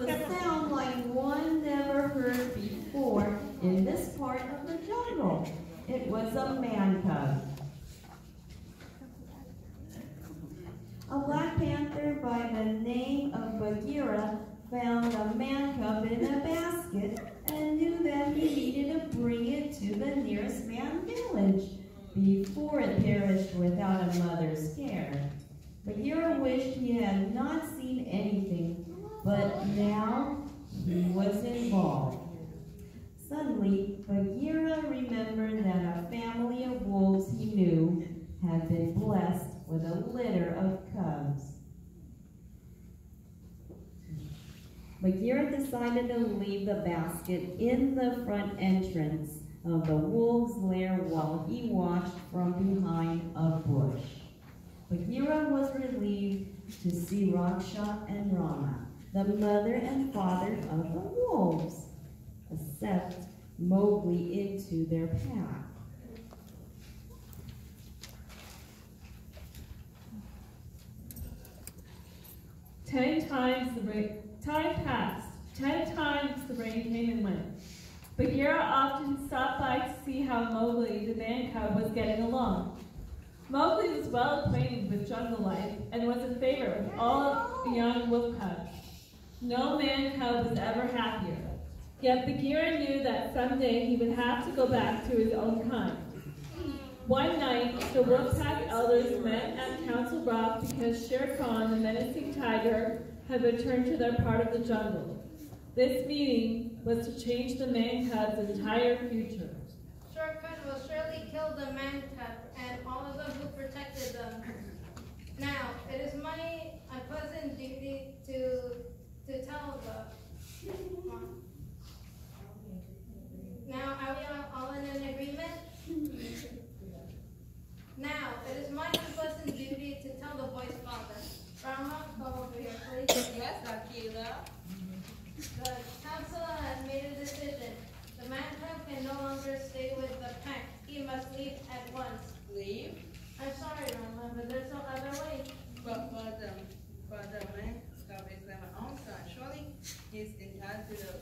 a sound like one never heard before in this part of the jungle. It was a man cub. A black panther by the name of Bagheera found a man cub in a basket and knew that he needed to bring it to the nearest man village before it perished without a mother's care. Bagheera wished he had not seen anything, but now he was involved. Suddenly, Bagheera remembered that a family of wolves he knew had been blessed with a litter of cubs. Bagheera decided to leave the basket in the front entrance of the wolves' lair while he watched from behind a bush. Bagheera was relieved to see Raksha and Rama, the mother and father of the wolves, accept Mowgli into their pack. Ten times the rain, time passed. Ten times the rain came and went. Bagheera often stopped by to see how Mowgli, the man cub, was getting along. Mowgli was well acquainted with jungle life and was a favorite with all the young wolf cubs. No man cub was ever happier. Yet Bagheera knew that someday he would have to go back to his own kind. One night, the wolf pack elders met at Council Rock because Shere Khan, the menacing tiger, had returned to their part of the jungle. This meeting was to change the man entire future. Shere Khan will surely kill the man and all of them who protected them. Now, it is my unpleasant duty to to tell the. Now, are we all- all in an agreement? Now, it is my unpleasant duty to tell the boy's father. Rama, come over here, please. Yes, Akela. The council has made a decision. The man cub can no longer stay with the pack. He must leave at once. Leave. I'm sorry, Rama, but there's no other way. But for the, for the man, God is my own son. Surely he's entitled to the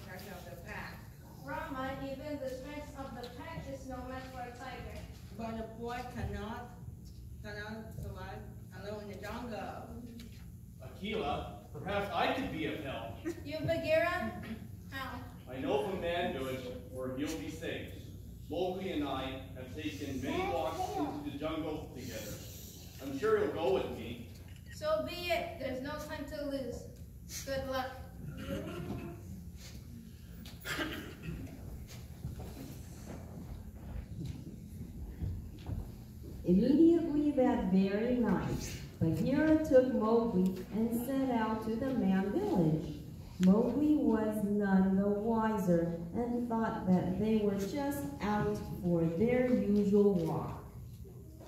protection of the pack. Rama, even the strength of the pack is no match for a tiger. But the boy cannot, cannot survive alone in the jungle. Akela, perhaps I could be of help. You, Bagheera? How? I know from Man Village where he'll be safe. Mowgli and I have taken many walks into the jungle together. I'm sure he'll go with me. So be it. There's no time to lose. Good luck. Immediately that very night, Bagheera took Mowgli and set out to the man village. Mowgli was none the wiser and thought that they were just out for their usual walk.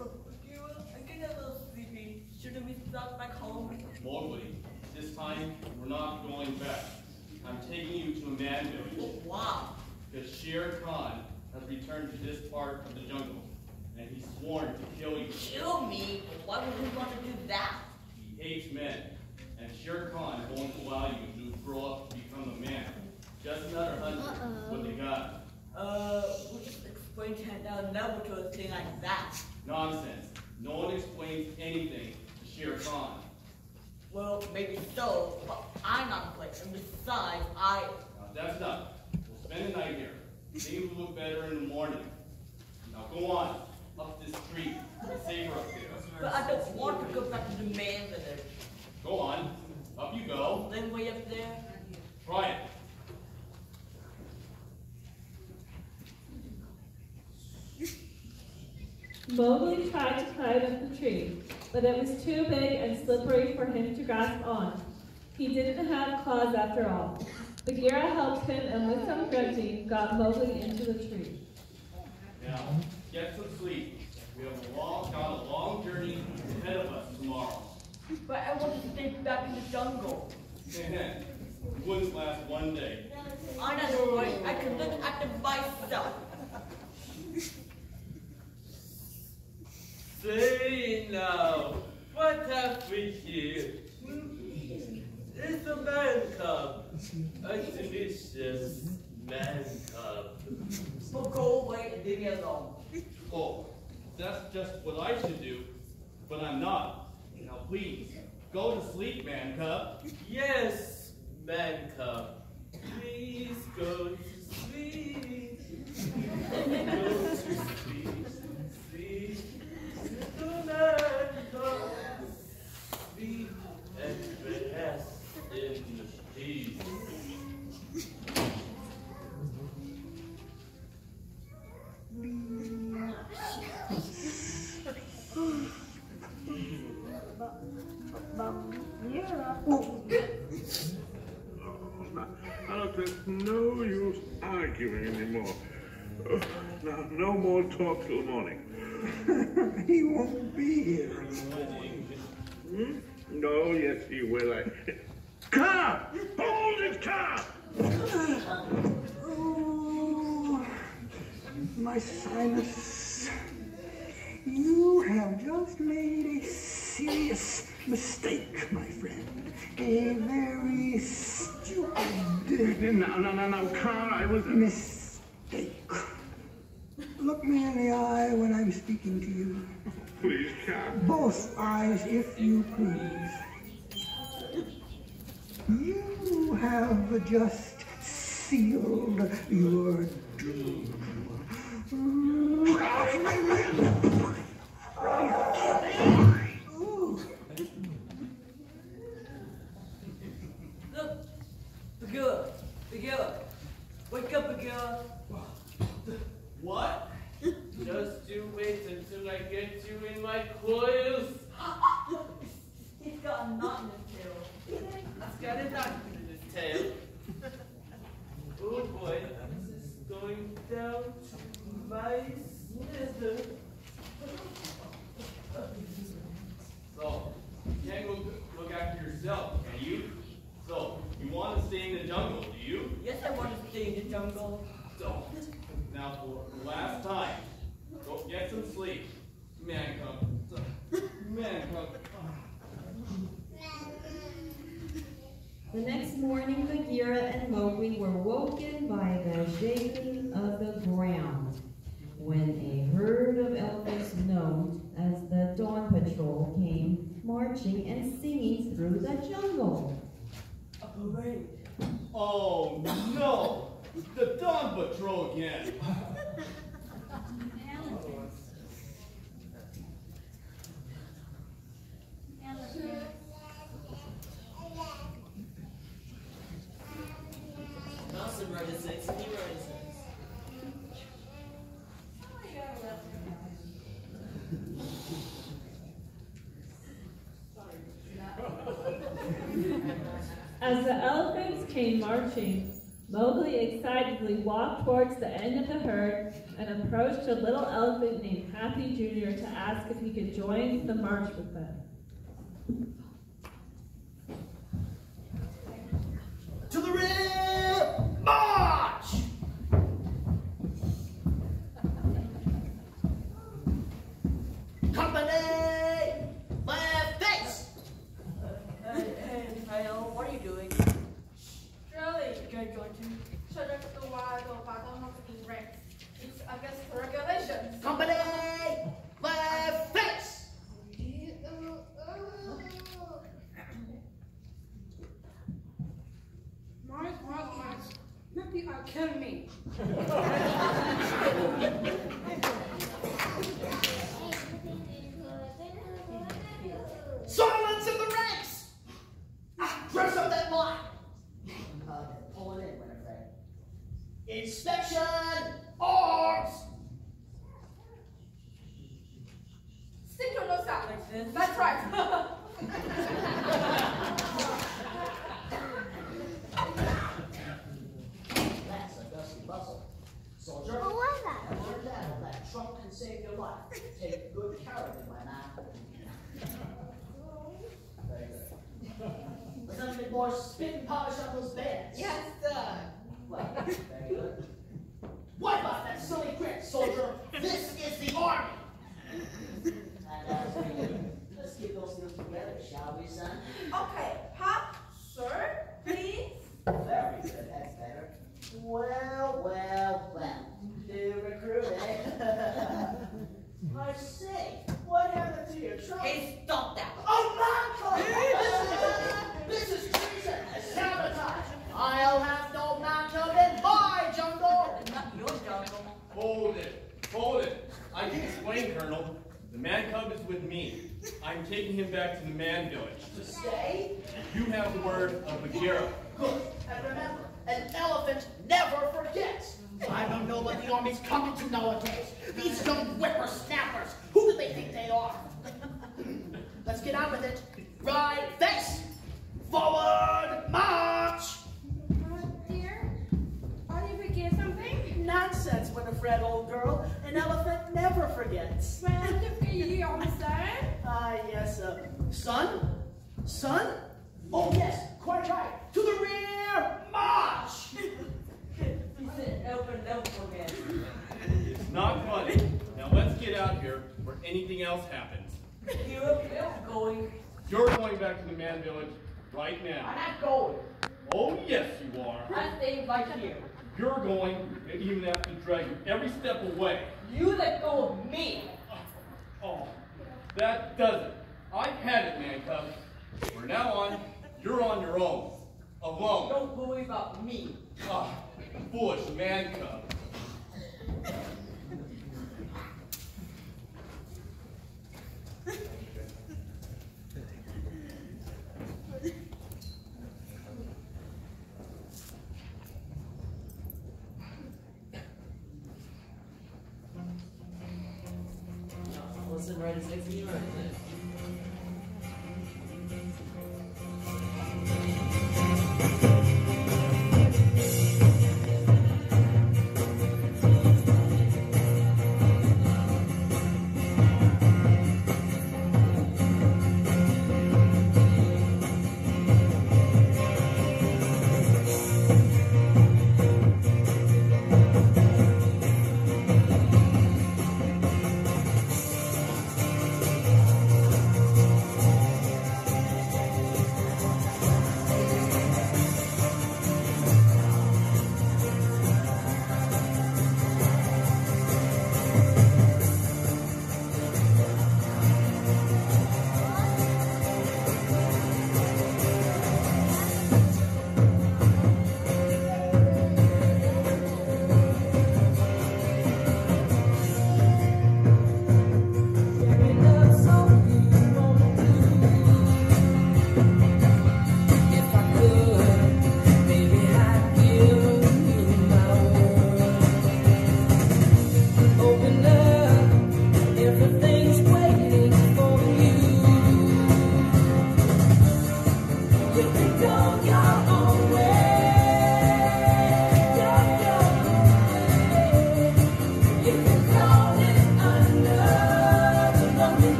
I'm getting a little sleepy. Shouldn't we stop back home? Mowgli, this time we're not going back. I'm taking you to a Man Village oh, Wow. because Shere Khan has returned to this part of the jungle and he's sworn to kill you. Kill me? Why would he want to do that? He hates men, and Shere Khan won't allow you to grow up to become a man. Just another hunter with a got? Uh, we just explain that never to a thing like that. Nonsense. No one explains anything to Shere Khan. Well, maybe so, but I'm not quick. And besides, I. Now that's enough. We'll spend the night here. Things will look better in the morning. Now go on, up this street. It's safer up there. But I don't want to go back to the main village. Go on. Up you go. Then way up there. Try it. Mowgli tried to climb up the tree, but it was too big and slippery for him to grasp on. He didn't have claws after all. Bagheera helped him and with some grunting got Mowgli into the tree. Now, get some sleep. We have a long, got a long journey ahead of us tomorrow. But I want to stay back in the jungle. it wouldn't last one day. On that point, I can look at the myself. Now, what have we here? It's a man cub. A delicious man cub. So go away and leave me alone. Oh, that's just what I should do, but I'm not. Now please, go to sleep, man cub. Yes, man cub. Please go talk till morning. he won't be here in the morning. Hmm? No, yes, he will. I... Kaa! Hold it, Kaa! Oh, my sinus. You have just made a serious mistake, my friend. A very stupid No, no, no, no, Kaa, I was... mistake. Me in the eye when I'm speaking to you. Please. Both eyes, if you please. You have just sealed your doom. Ooh. Look, Bagheera, Bagheera, wake up, Bagheera. What? Just you wait until I get you in my coils. He's got a knot in his tail. I've got a knot in his tail. Oh boy, this is going down to my slither. So, you can't go look after yourself, can you? So, you want to stay in the jungle, do you? Yes, I want to stay in the jungle. Don't. Now, for the last time, go get some sleep. Man. Man. The next morning, Bagheera and Mowgli were woken by the shaking of the ground when a herd of elephants known as the Dawn Patrol came marching and singing through the jungle. Oh no! The Dawn Patrol again! As the elephants came marching, Mowgli excitedly walked towards the end of the herd and approached a little elephant named Hathi Jr. to ask if he could join the march with them. To the rear, Let's have a bit more spit and polish on those beds. Yes, sir. Well, very good. Wipe off that silly grit, soldier. This is the army. And as we, let's get those things together, shall we, son? Okay, Pop, sir, please. Very good, that's better. Well, well, well. New recruit, eh? I say, what happened to your trunk? Hey, stop that. Oh, Manco! This is treason, sabotage. I'll have no Manco in my jungle. Not your jungle. Hold it, hold it. I can explain, Colonel. The man cub is with me. I'm taking him back to the man village. To stay? You have the word of Bagheera. Good. And remember, an elephant never forgets. I don't know what the army's coming to nowadays. These young whippersnappers, who do they think they are? Let's get on with it. Right face! Forward march! Dear, are you forget something? Nonsense, Winifred, old girl. An elephant never forgets. Well, to be you, understand? Yes, uh, son? Son? Oh, yes, quite right. To the rear, march! He said, open, don't forget. It's not funny. Now let's get out here where anything else happens. You're, you're going. You're going back to the man village right now. I'm not going. Oh, yes, you are. I'm staying right here. You're going, and even have to drag you every step away. You let go of me. Oh, that does it. I've had it, man cub. From now on, you're on your own. Alone. Don't worry about me. Ah, foolish man cub.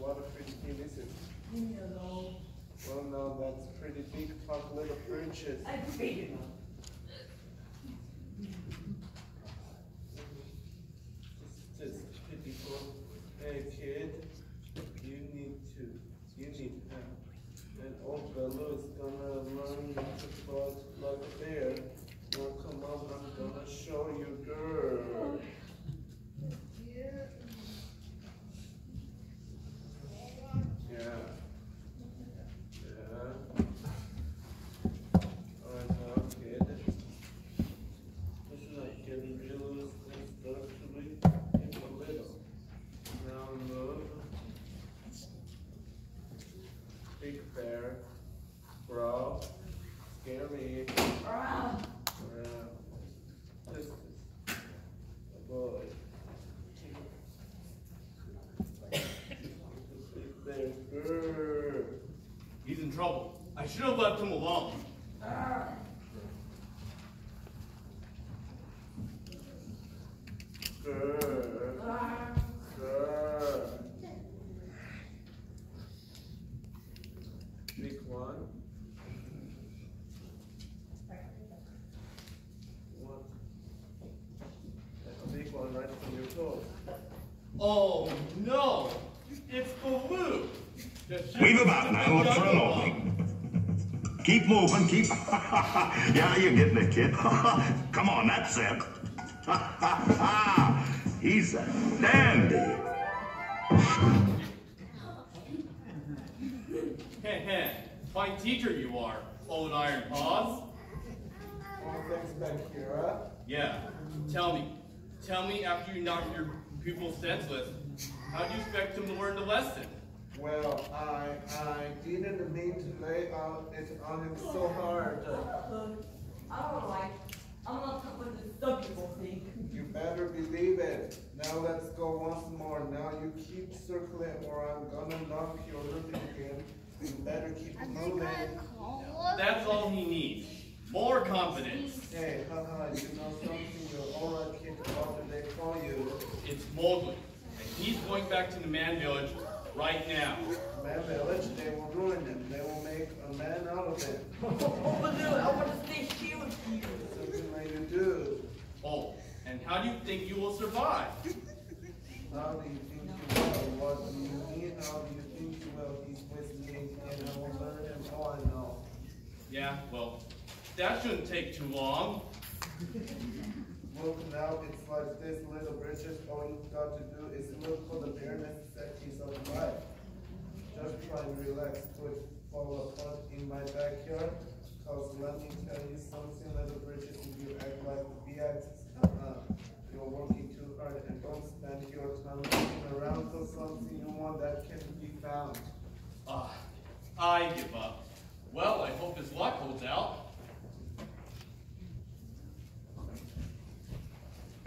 What a pretty thing is it? Well, now that's pretty big, tough little branches. I agree, you know. This is. Hey, kid, you need to, you need help. And old Baloo is gonna learn to float like bear. Now come on, I'm gonna show you, girl. Oh. Yeah. Yeah. Alright, now, kid. This is like getting real and stuff to me in a little. Now look. Big bear. Bro. Scary. Yeah. This is a boy. Big bear. Grrr. He's in trouble. I should have left him alone. Grrr. Grrr. Big one. One. A big one right from your toes. Oh no! It's Baloo! The ship- Weave about now, look for an opening. Keep moving, keep. yeah, you're getting it, kid. Come on, that's it. He's a dandy. Heh heh. Fine teacher you are, old Iron Paws. Oh, thanks, Bagheera. Yeah. Tell me. Tell me after you knock your pupil senseless, how do you expect him to learn the lesson? Well, I I didn't mean to lay out it on him so hard. Look, I don't like, I'm not talking about this some people think. You better believe it. Now let's go once more. Now you keep circling or I'm gonna knock your living again. You better keep moving. That's all he needs. More confidence. Hey, haha, you know something? You're alright, kid. What they call you? It's Mowgli, and he's going back to the man village right now. Man village, they will ruin him. They will make a man out of him. Oh, but dude, I want to stay here with you. Something like you do. Oh, and how do you think you will survive? How do you think you will? What do you mean? How do you think you will? He's with me and I will learn him all I know. Yeah, well, that shouldn't take too long. Now, it's like this little bridges. All you've got to do is look for the bare necessities of life. Just try and relax, quit fall apart in my backyard. Cause let me tell you something, little bridges, if you act like BX, uh, you're working too hard and don't spend your time looking around for something you want that can be found. Ah, I give up. Well, I hope his luck holds out.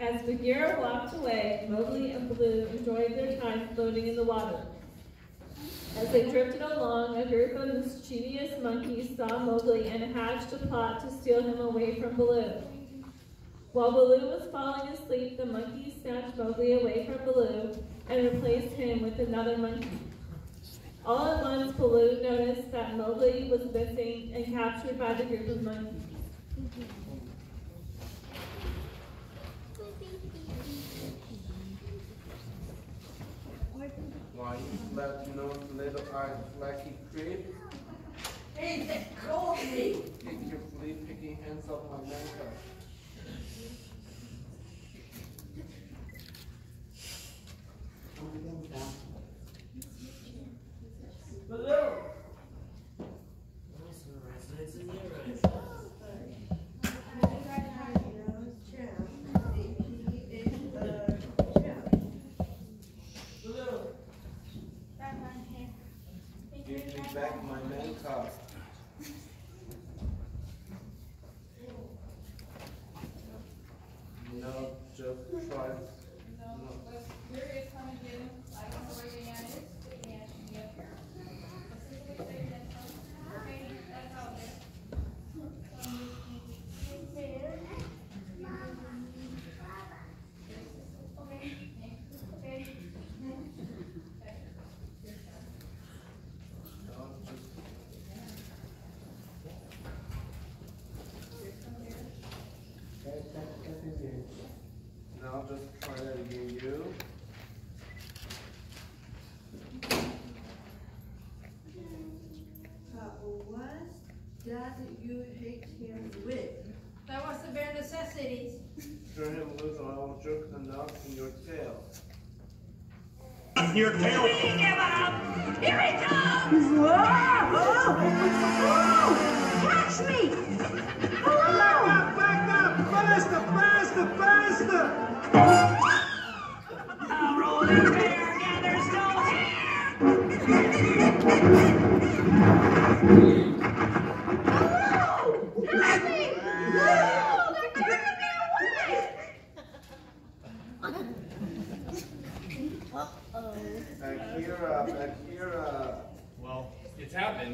As Bagheera walked away, Mowgli and Baloo enjoyed their time floating in the water. As they drifted along, a group of mischievous monkeys saw Mowgli and hatched a plot to steal him away from Baloo. While Baloo was falling asleep, the monkeys snatched Mowgli away from Baloo and replaced him with another monkey. All at once, Baloo noticed that Mowgli was missing and captured by the group of monkeys. Why you flat nose little eyed flaky creep? Hey, let go of me. Take your flea picking hands off my manka. Baloo. Baloo. Give me back my manka. Did you hate him with? That was the bare necessities. Turn him loose or I will jerk the knot in your tail. Your tail. Give him up. Here he comes!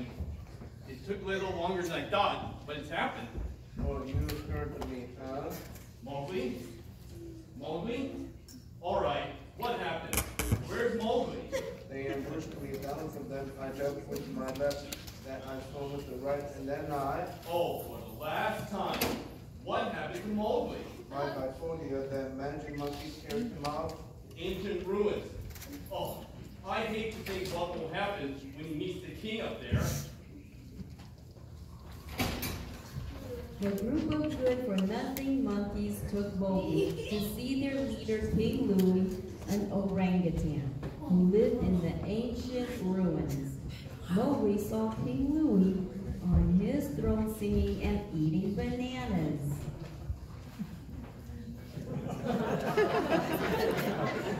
Happened. It took a little longer than I thought, but it's happened. Oh, you heard to me, huh? Mowgli? Mowgli? All right, what happened? Where's Mowgli? They ambushed me, balance of them. I jumped with my left, then I swung with the right, and then I. Oh, for the last time. What happened to Mowgli? Told you, the managing monkeys carried him out. Ancient ruins. Oh, I hate to think what will happen when he meets the king up there. The group of good-for-nothing monkeys took Mowgli to see their leader King Louie, an orangutan, who lived in the ancient ruins. Mowgli saw King Louie on his throne singing and eating bananas.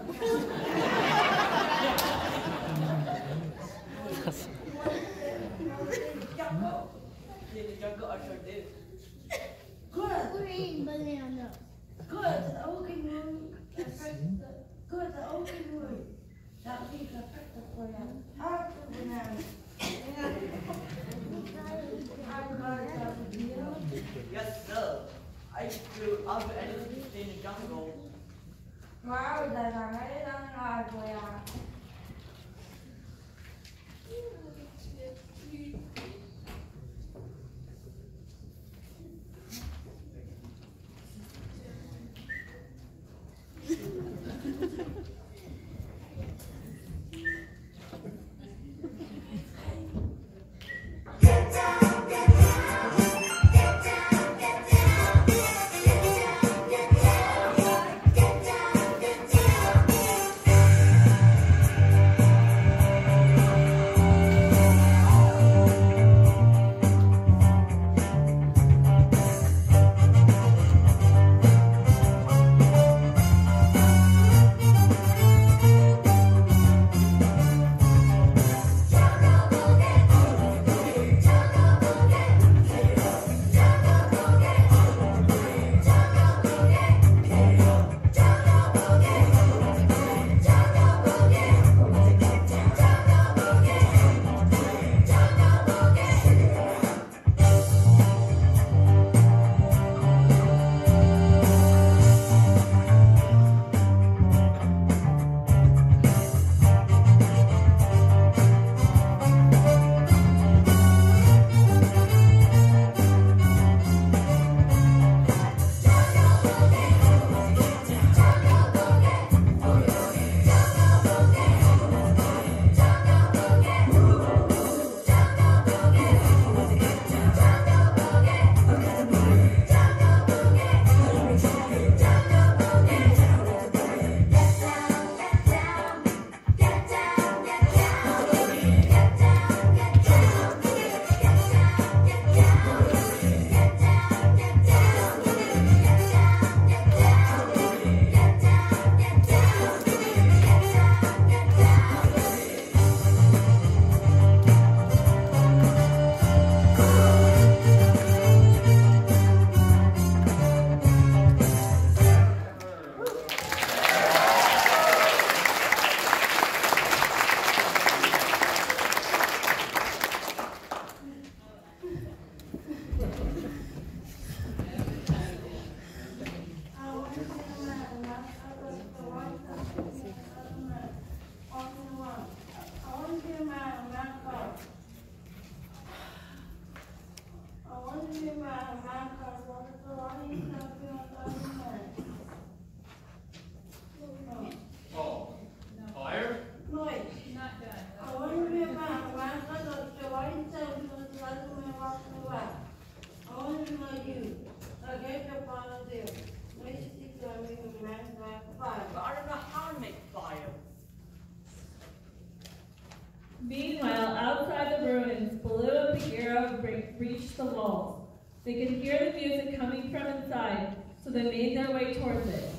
the walls. They could hear the music coming from inside, so they made their way towards it.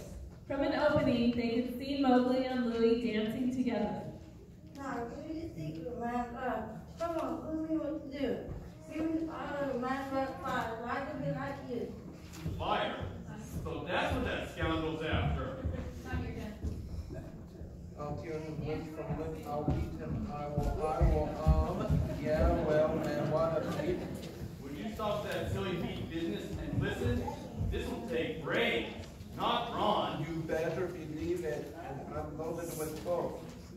From an opening, they could see Mowgli and Louie dancing together. Now, give me the secret, man. Uh, come on, tell me what to do. Give me the power of man fire. Why do we like you? Fire. So that's what that scoundrel's after. I'll hear him lick from lick, I'll beat him, I will, I will, um, yeah, well, man, what a beat. Stop that silly beat business and listen? This will take brains, not brawn. You better believe it, and I'm loaded with both.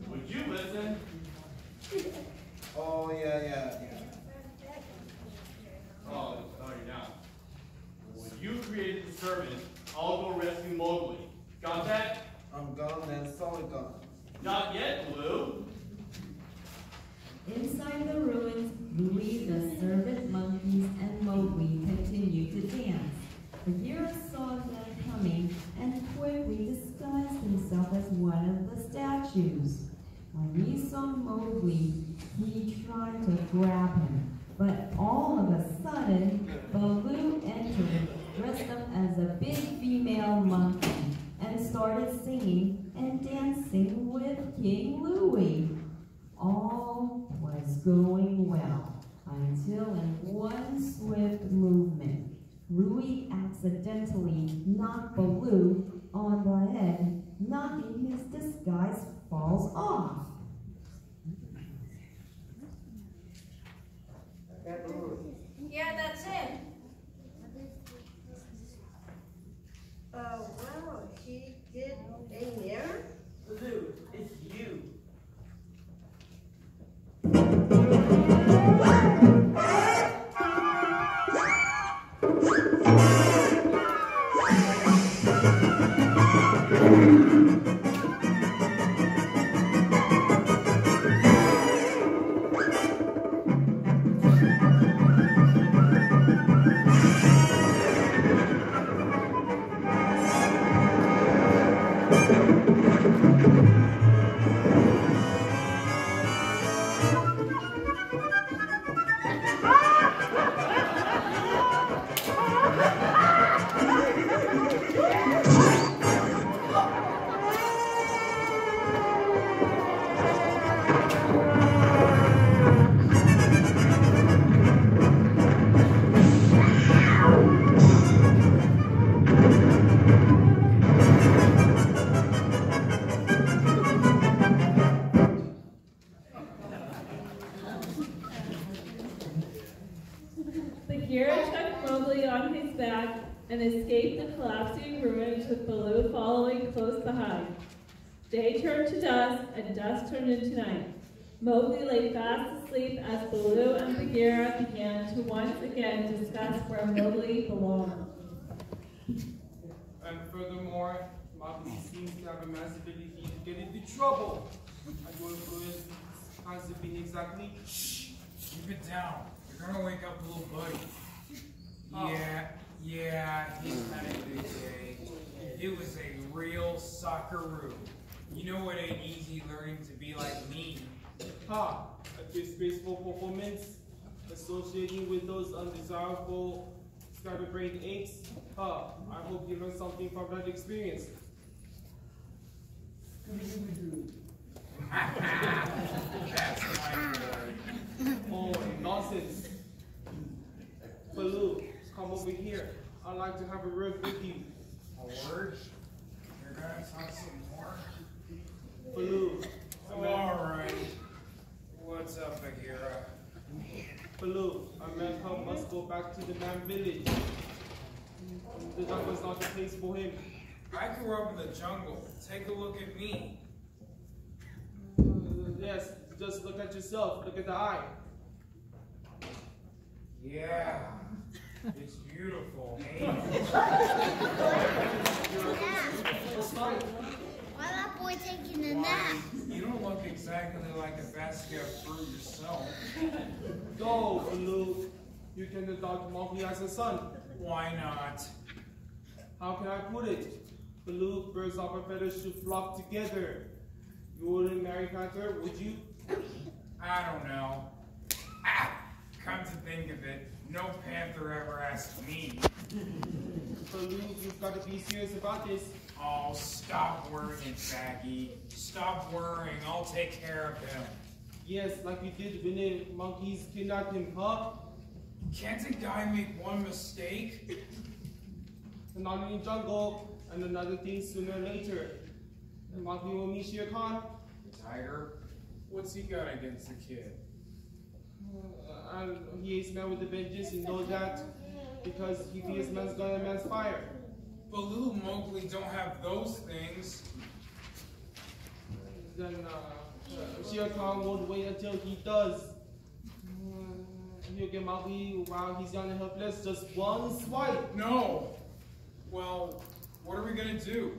Would you listen? Oh, yeah, yeah, yeah. Oh, oh, you're not. When you created the servant, I'll go rescue Mowgli. Got that? I'm gone and solid gone. Not yet, Baloo. Inside the ruins, Louie, the servant monkeys, and Mowgli continued to dance. Bagheera saw them coming and quickly disguised himself as one of the statues. When he saw Mowgli, he tried to grab him, but all of a sudden, Baloo entered, dressed up as a big female monkey, and started singing and dancing with King Louie. All was going well until in one swift movement, Louie accidentally knocked Baloo on the head, knocking his disguise falls off. Yeah, that's him. Uh, wow, he did a mirror? Baloo, it's you. Mowgli lay fast asleep as Baloo and Bagheera began to once again discuss where Mowgli belonged. And furthermore, Mowgli seems to have a massive ability to get into trouble. And your influence hasn't been exactly. Shh! Keep it down. You're gonna wake up little buddy. Oh. Yeah, yeah, he's had a good day. It was a real socceroo. You know it ain't easy learning to be like me. Ha! A disgraceful performance associating with those undesirable scatterbrained apes. Ha! I hope you learned something from that experience. That's my word. Oh, nonsense. Baloo, come over here. I'd like to have a word with you. A word? You're gonna talk some more? Baloo. Alright. What's up, Bagheera? Baloo, a man cub must go back to the man village. The jungle is not the place for him. I grew up in the jungle. Take a look at me. Uh, Yes, just look at yourself. Look at the eye. Yeah. It's beautiful, ain't Why that taking a nap? You don't look exactly like a basket of fruit yourself. Go, Baloo. You can adopt Mowgli as a son. Why not? How can I put it? Baloo, birds of a feather should flock together. You wouldn't marry Panther, would you? I don't know. Ah! Come to think of it, No panther ever asked me. Baloo, you've got to be serious about this. Oh, stop worrying, Baggy. Stop worrying. I'll take care of him. Yes, like you did when the monkeys kidnapped him, huh? Can't a guy make one mistake? Not in the jungle, and another thing sooner or later. The monkey will meet Shere Khan. The tiger? What's he got against the kid? Uh, he is man with a vengeance, you know that, because he fears man's gun and man's fire. Baloo and Mowgli don't have those things. Then uh, Shere Khan won't wait until he does. Uh, He'll get Mowgli while he's young and helpless, just one swipe. No! Well, what are we gonna do?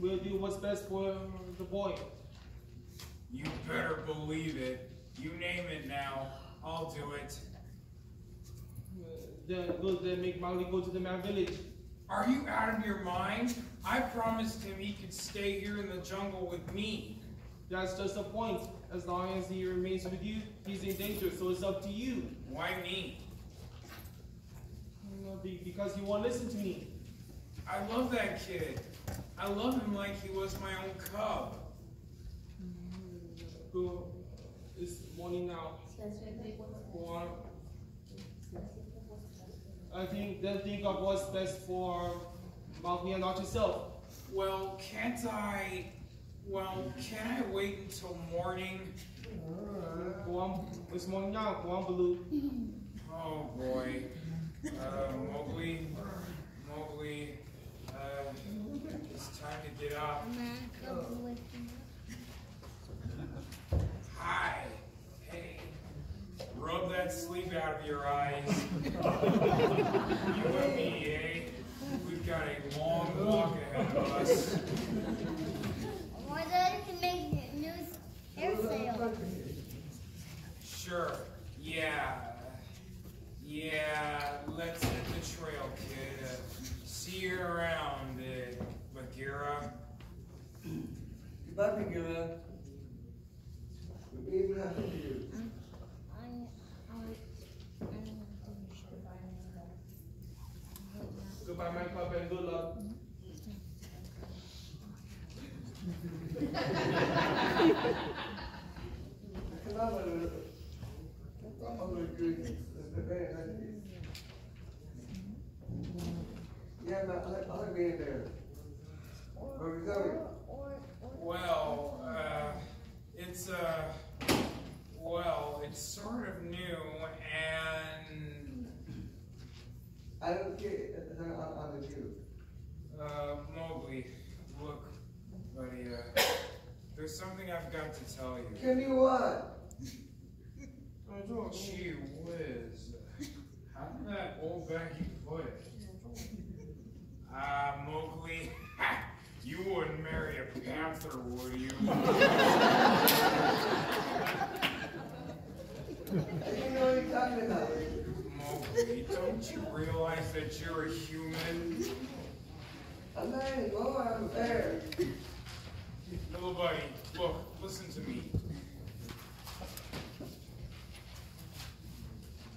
We'll do what's best for the boy. You better believe it. You name it now. I'll do it. Then we'll then make Mowgli go to the man village. Are you out of your mind? I promised him he could stay here in the jungle with me. That's just the point. As long as he remains with you, he's in danger, so it's up to you. Why me? Because he won't listen to me. I love that kid. I love him like he was my own cub. Go. It's morning now. Go on. I think then think of what's best for Mowgli and not yourself. Well, can't I? Well, can I wait until morning? Go on. It's morning now. Go on, Baloo. Oh boy. Uh, Mowgli, Mowgli, uh, it's time to get up. Hi. Hey. Rub that sleep out of your eyes. you and me, eh? We've got a long walk ahead of us. Why did you make new hair sale? Sure. Yeah. Yeah. Let's hit the trail, kid. Uh, see you around, uh, Bagheera. Goodbye, Bagheera. Good evening, how are you? Goodbye, my cub, and good luck. Come on, Baloo. I'm gonna agree. It's been very nice. Yeah, man, I like, I like being there. Where we going? Well, uh, it's, uh, well, it's sort of new and, I don't care. It's on, on, on the view. uh, Mowgli, look, buddy, uh, there's something I've got tell you. Give me what? Gee whiz. How did that old Baggy put it? Ah, Mowgli, you wouldn't marry a panther, would you? I didn't know what you're talking about. Mowgli, don't you realize that you're a human? I'm not anymore. I'm a bear. Little buddy, look, listen to me.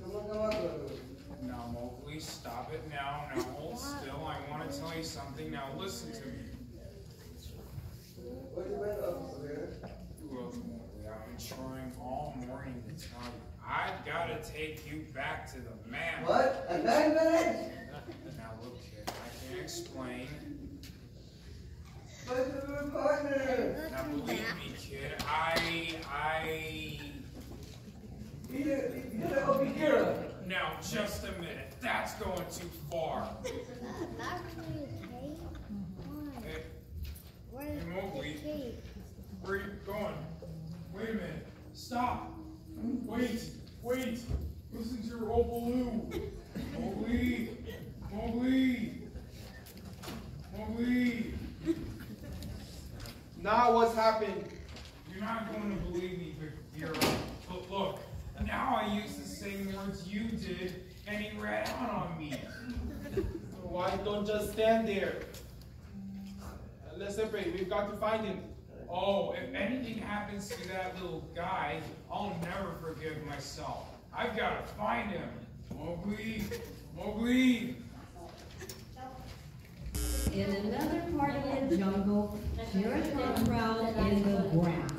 Come on, come on, Baloo. Now, Mowgli, stop it now. Now, hold still. I want to tell you something. Now, listen to me. What you been up to, Baloo? Look, Mowgli, I've been trying all morning to tell you. I've got to take you back to the man. What? A man village? Now, look, kid, I can explain. But we're partners. Now, believe me, kid, I, I... You didn't, you didn't Now, just a minute. That's going too far. Hey, hey, Mowgli, where are you going? Wait a minute. Stop. Wait, wait. Listen to your old Baloo. Mowgli, Mowgli, Mowgli. Now what's happened? You're not going to believe me, Bagheera. But look, now I use the same words you did, and he ran out on me. Why don't just stand there? Uh, Let's separate. We've got to find him. Oh, if anything happens to that little guy, I'll never forgive myself. I've got to find him. Mowgli! Mowgli! In another part of the jungle, Shere Khan prowled in the grass.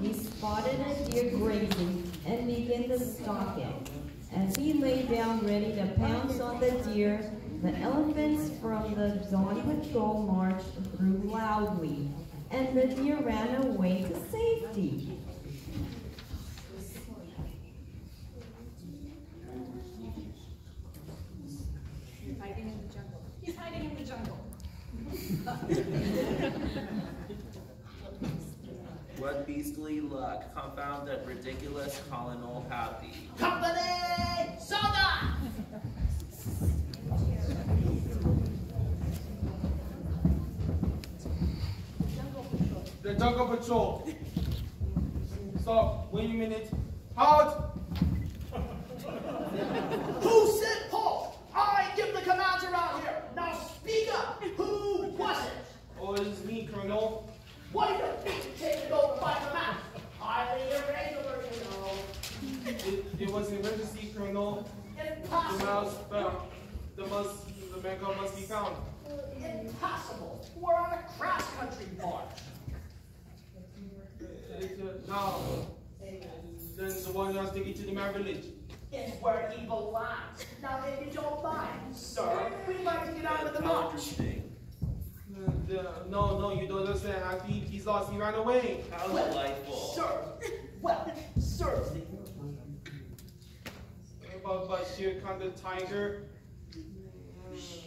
He spotted a deer grazing and began to stalk it. As he lay down ready to pounce on the deer, the elephants from the Dawn Patrol marched through loudly, and the deer ran away to safety. He's hiding in the jungle. He's hiding in the jungle. What beastly luck, confound that ridiculous colonel Hathi. Company! Soda! The Jungle Patrol. Stop. Wait a minute. Halt! Who said halt? I give the commands around here. Now speak up. Who was it? Oh, it's me, Colonel. What are your feet taking over my command? Highly irregular, you know. It, it was an emergency, Colonel. Impossible. The Impossible. mouse fell. The must, the mango must be found. Impossible. We're on a cross-country march. It's, uh, now, then the one has to get to the man village. It's where evil lies. Now, if you don't mind, sir, we'd like to get out of the march. No, no, you don't understand. I think he's lost. He ran away. How well, delightful. Sir, well, seriously. About Bashir Khan the tiger? Mm.